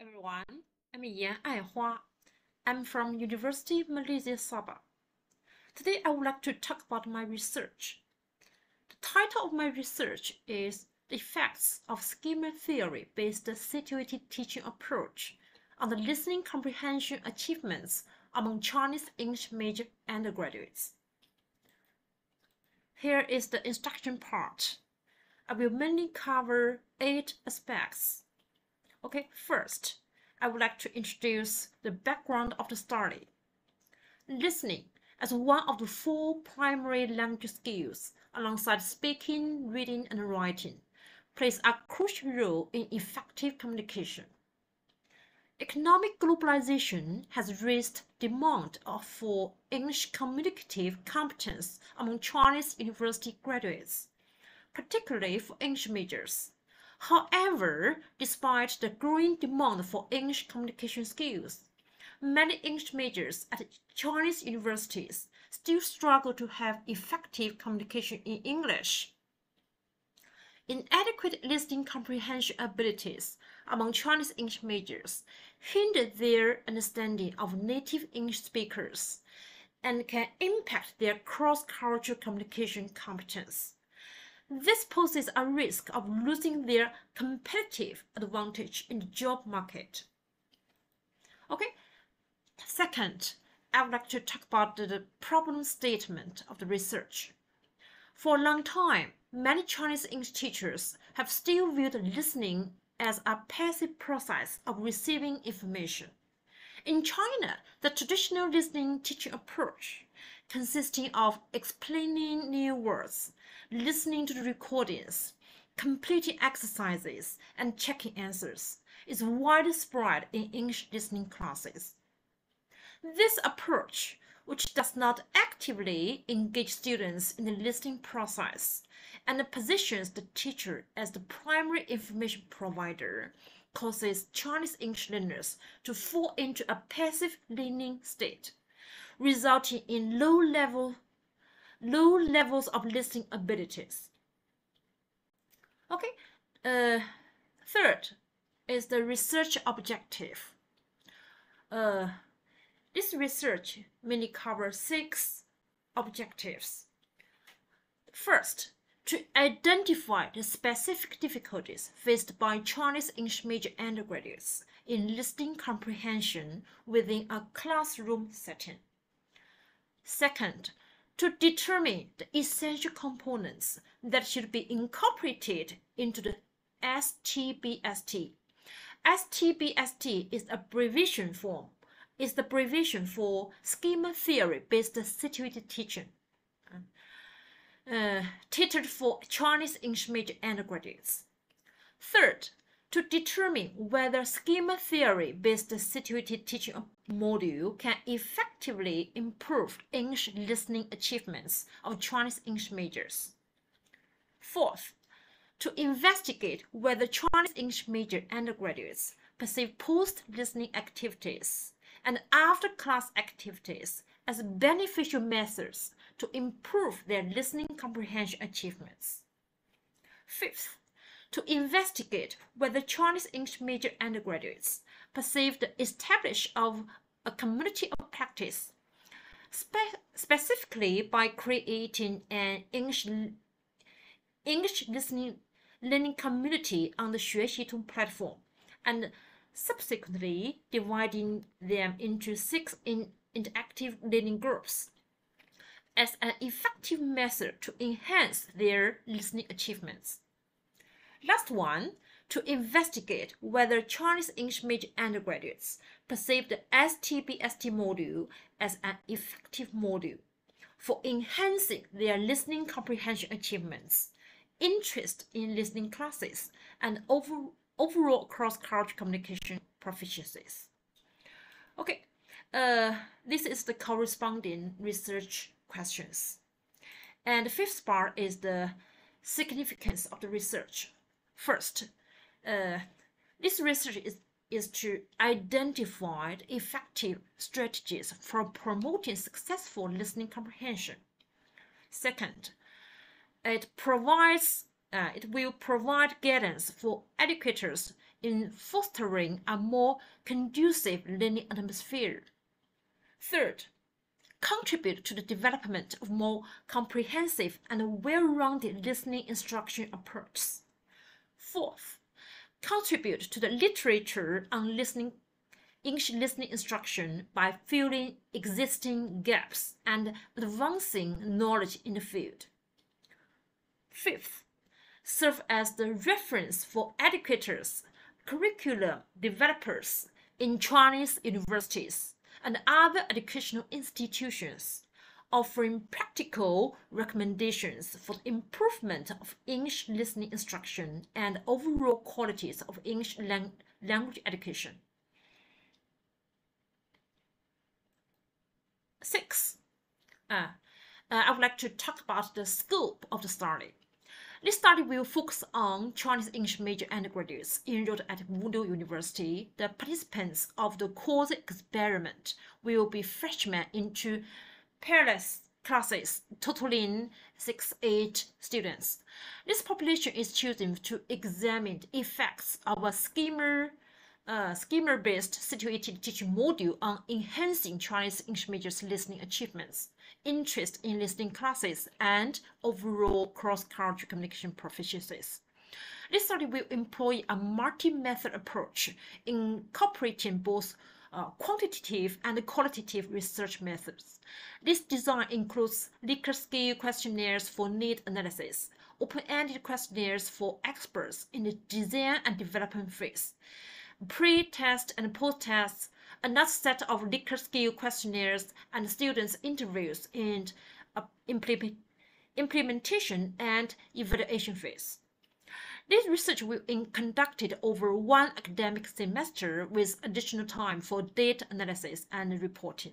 everyone. I'm Yan Aihua. I'm from University of Malaysia Sabah. Today I would like to talk about my research. The title of my research is The Effects of Schema Theory-Based Situated Teaching Approach on the Listening Comprehension Achievements among Chinese English major undergraduates. Here is the instruction part. I will mainly cover eight aspects. Okay, first, I would like to introduce the background of the study. Listening, as one of the four primary language skills, alongside speaking, reading, and writing, plays a crucial role in effective communication. Economic globalization has raised demand for English communicative competence among Chinese university graduates, particularly for English majors. However, despite the growing demand for English communication skills, many English majors at Chinese universities still struggle to have effective communication in English. Inadequate listening comprehension abilities among Chinese English majors hinder their understanding of native English speakers and can impact their cross-cultural communication competence. This poses a risk of losing their competitive advantage in the job market. Okay, second, I would like to talk about the problem statement of the research. For a long time, many Chinese English teachers have still viewed listening as a passive process of receiving information. In China, the traditional listening teaching approach, consisting of explaining new words, listening to recordings, completing exercises, and checking answers, is widespread in English listening classes. This approach, which does not actively engage students in the listening process and positions the teacher as the primary information provider, causes Chinese English learners to fall into a passive learning state, resulting in low level low levels of listening abilities. Okay, uh, third is the research objective. Uh, this research mainly covers six objectives. First, to identify the specific difficulties faced by Chinese English major undergraduates in listening comprehension within a classroom setting. Second, to determine the essential components that should be incorporated into the STBST. STBST is a abbreviation form is the abbreviation for schema theory based situated teaching uh, tailored for Chinese major undergraduates. Third, to determine whether schema theory based situated teaching module can effectively improve English listening achievements of Chinese English majors. Fourth, to investigate whether Chinese English major undergraduates perceive post-listening activities and after-class activities as beneficial methods to improve their listening comprehension achievements. Fifth, to investigate whether Chinese English major undergraduates perceive the establishment of a community of practice, spe specifically by creating an English, English listening learning community on the Xuexitong platform, and subsequently dividing them into six in interactive learning groups as an effective method to enhance their listening achievements. Last one, to investigate whether Chinese English major undergraduates perceive the STBST module as an effective module for enhancing their listening comprehension achievements, interest in listening classes, and over, overall cross-cultural communication proficiencies. Okay, uh, this is the corresponding research questions. And the fifth part is the significance of the research. First, uh, this research is, is to identify effective strategies for promoting successful listening comprehension. Second, it provides uh, it will provide guidance for educators in fostering a more conducive learning atmosphere. Third, contribute to the development of more comprehensive and well-rounded listening instruction approaches. Fourth, contribute to the literature on listening English listening instruction by filling existing gaps and advancing knowledge in the field. Fifth, serve as the reference for educators, curriculum developers in Chinese universities and other educational institutions, offering practical recommendations for the improvement of English listening instruction and overall qualities of English lang language education. Six, uh, uh, I would like to talk about the scope of the study. This study will focus on Chinese English major undergraduates enrolled at Wudu University. The participants of the course experiment will be freshmen into peerless classes, totaling 68 students. This population is chosen to examine the effects of a schema uh, schema-based situated teaching module on enhancing Chinese English majors listening achievements interest in listening classes, and overall cross-cultural communication proficiencies. This study will employ a multi-method approach, incorporating both uh, quantitative and qualitative research methods. This design includes Likert scale questionnaires for need analysis, open-ended questionnaires for experts in the design and development phase, pre-test and post-test another set of Likert scale questionnaires and students' interviews in uh, implement, implementation and evaluation phase. This research will be conducted over one academic semester with additional time for data analysis and reporting.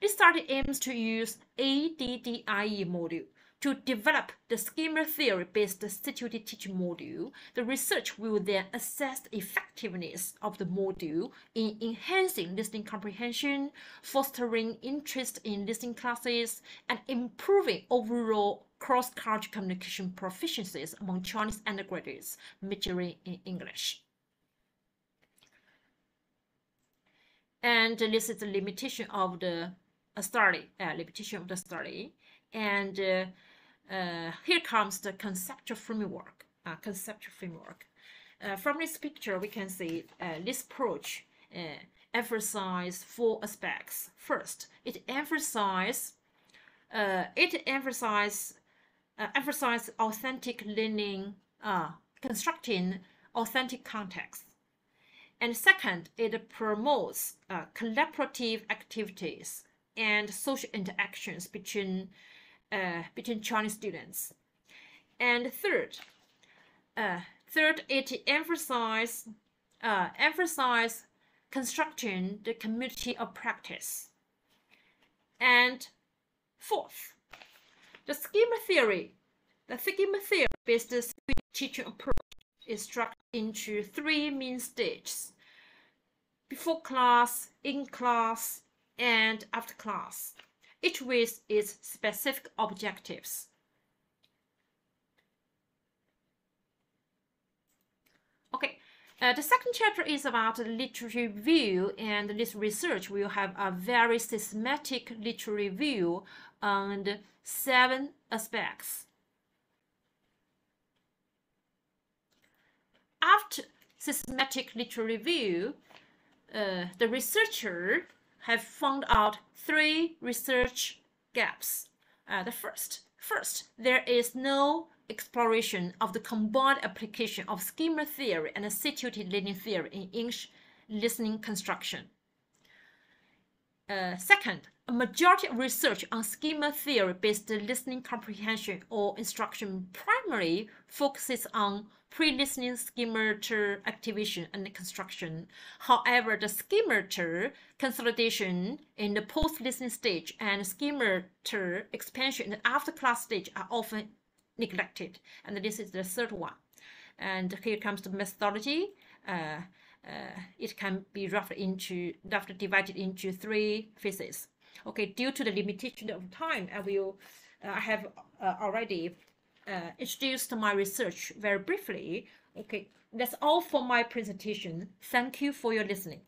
This study aims to use ADDIE module to develop the schema theory-based situated teaching module, the research will then assess the effectiveness of the module in enhancing listening comprehension, fostering interest in listening classes, and improving overall cross-cultural communication proficiencies among Chinese undergraduates majoring in English. And this is the limitation of the study, uh, limitation of the study. And uh, uh, here comes the conceptual framework. Uh, conceptual framework. Uh, from this picture, we can see uh, this approach uh, emphasizes four aspects. First, it emphasizes uh, it emphasizes emphasize authentic learning, constructing authentic context. And second, it promotes collaborative activities and social interactions between uh, between Chinese students. And third, uh, third, it emphasizes uh, emphasize constructing the community of practice. And fourth, the schema theory. The schema theory based teaching approach is structured into three main stages before class, in class, and after class each with its specific objectives. Okay, uh, the second chapter is about literary review, and this research will have a very systematic literary review on seven aspects. After systematic literary review, uh, the researcher have found out three research gaps. Uh, the first, first, there is no exploration of the combined application of schema theory and situated learning theory in English listening construction. Uh, second, a majority of research on schema theory-based listening comprehension or instruction primarily focuses on pre-listening schemata activation and construction. However, the schemata consolidation in the post-listening stage and schemata expansion in the after-class stage are often neglected. And this is the third one. And here comes the methodology. Uh, uh, it can be roughly into roughly divided into three phases. Okay, due to the limitation of time, I will uh, I have uh, already uh, introduced my research very briefly. Okay, that's all for my presentation. Thank you for your listening.